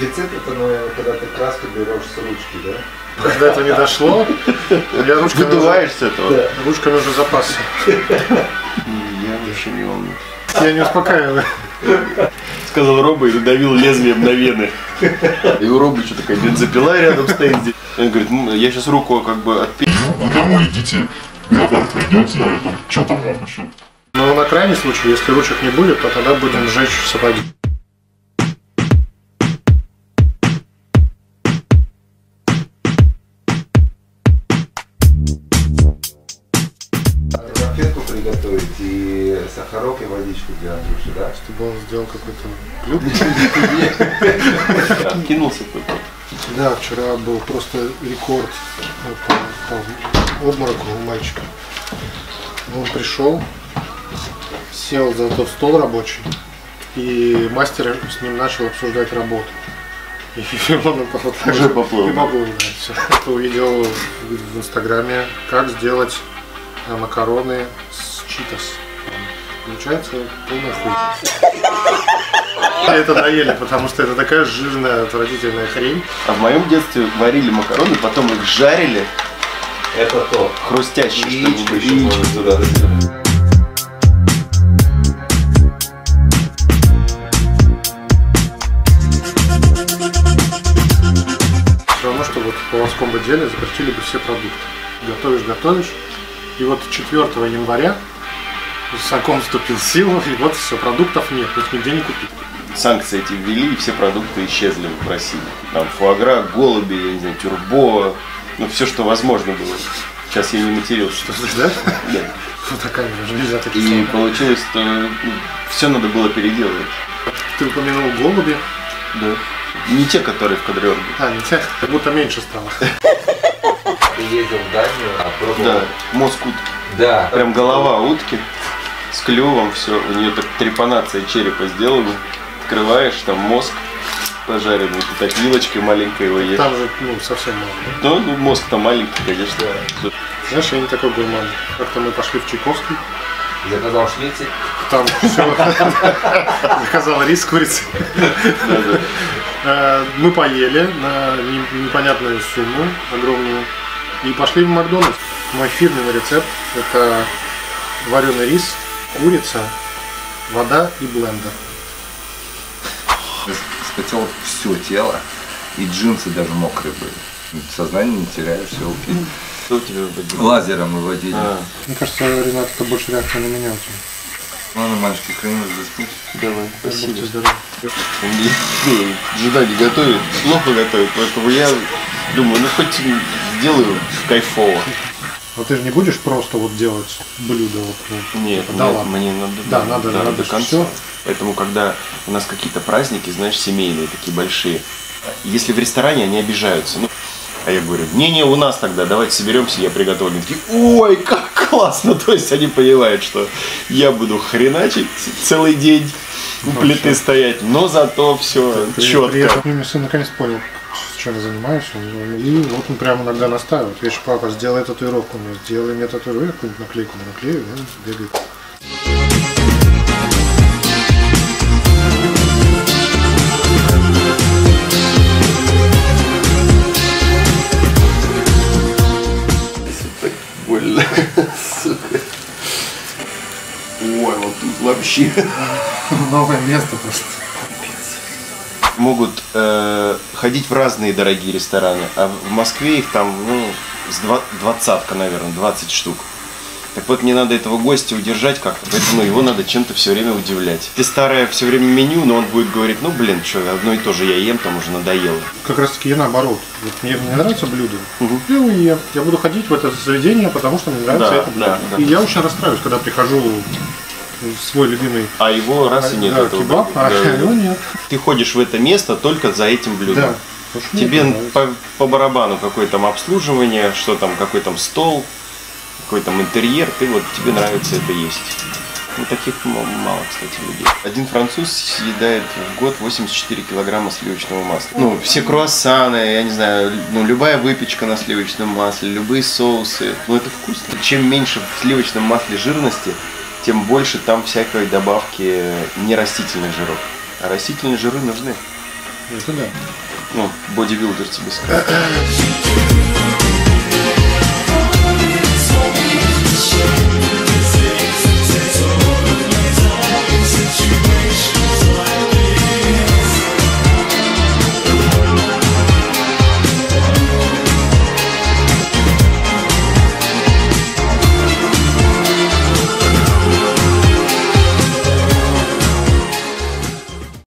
Дефицит это, наверное, когда ты краску берешь с ручки, да? Когда это не дошло, я ручками Выдуваешь с этого? уже, ручками уже запасся. Я вообще не волнуюсь. Я не успокаиваю. Сказал Роба и надавил лезвием на вены. И у Робы что такая бензопила рядом стоит здесь. Он говорит, «М, я сейчас руку как бы отпи... Ну, домой идите. Я так придете на этом. Что там вам еще? Но на крайний случай, если ручек не будет, то тогда будем сжечь сапоги. Конфетку приготовить и сахарок и водичку для Андрюши, да? Чтобы он сделал какой-то блюдо. Откинулся только. Да, вчера был просто рекорд по- обмороку у мальчика. Он пришел, сел за тот стол рабочий, и мастер с ним начал обсуждать работу. И он так Уже же поплыл. И поплыл, да. Это увидел в инстаграме, как сделать макароны с читос. Получается полная хуйня. Это доели, потому что это такая жирная, отвратительная хрень. А в моем детстве варили макароны, потом их жарили, Это то. хрустящие, чтобы еще можно туда. Все равно, что вот в поварском бы деле запретили бы все продукты. Готовишь, готовишь. И вот 4 января закон вступил в силу, и вот все, продуктов нет, их нигде не купить. санкции эти ввели, и все продукты исчезли в России. Там фуагра, голуби, я не знаю, тюрбо, ну все, что возможно было. Сейчас я не матерился. Да? Да. Вот такая уже нельзя такие И получилось, что все надо было переделывать. Ты упомянул голуби. Да. Не те, которые в кадрёрге. А, не те, как будто меньше стало. Ты ездил в Данию, Да, опробовал. мозг утки. Да. Прям голова утки с клювом, все. У нее так трепанация черепа сделана. Открываешь, там мозг пожаренный, ты так вилочкой маленькой его ешь. Там же, ну, совсем мало. Ну, ну, мозг-то маленький, конечно. Знаешь, я не такой гурман. Как-то мы пошли в Чайковский, Заказал шницель. там все заказал рис с курицей. Э, Мы поели на не- непонятную сумму огромную и пошли в Макдональдс. Мой фирменный рецепт – это вареный рис, курица, вода и блендер. Вспотело все тело, и джинсы даже мокрые были. Сознание не теряешь, все окей. Что у тебя в Лазером выводили. А, Мне кажется, Ренат, это больше реакция на меня. Ладно, мальчики, хранились заснуть. давай, спасибо. Будьте здоровы. Жена не готовит, плохо готовит, поэтому я думаю, ну хоть сделаю кайфово. Но ты же не будешь просто вот делать блюдо. Вот, ну, Нет, да мне, ладно. мне надо, Да, надо- надо до конца. всё. Поэтому, когда у нас какие-то праздники, знаешь, семейные, такие большие, если в ресторане они обижаются, ну, а я говорю, не-не, у нас тогда, давайте соберемся, я приготовлю. Они такие, ой, как классно! То есть они понимают, что я буду хреначить целый день у плиты стоять, но зато все При- четко. При этом мой сын наконец понял, чем я занимаюсь. И вот он прямо иногда настаивает. Видишь, папа, сделай татуировку мне, сделай мне татуировку, какую-нибудь наклейку наклею, и он бегает. Тут вообще. Новое место просто. Могут э, ходить в разные дорогие рестораны, а в Москве их там, ну, с два- двадцатка, наверное, 20 штук. Так вот, мне надо этого гостя удержать как-то, поэтому его надо чем-то все время удивлять. Ты старое все время меню, но он будет говорить, ну, блин, что, одно и то же я ем, там уже надоело. Как раз таки я наоборот. Вот мне не нравится блюдо, я его ем. Я буду ходить в это заведение, потому что мне нравится Да, это блюдо. да, да. И я очень расстраиваюсь, когда прихожу свой любимый А его раз и нет да, этого кебаб, а Да. его нет. Ты ходишь в это место только за этим блюдом. Да. Тебе по, по барабану какое там обслуживание, что там, какой там стол, какой там интерьер, ты вот тебе нравится это есть. Ну, таких мало, кстати, людей. Один француз съедает в год 84 килограмма сливочного масла. Ну, все круассаны, я не знаю, ну, любая выпечка на сливочном масле, любые соусы. Ну, это вкусно. Чем меньше в сливочном масле жирности, тем больше там всякой добавки нерастительных жиров. А растительные жиры нужны. Это да. Ну, бодибилдер тебе сказал.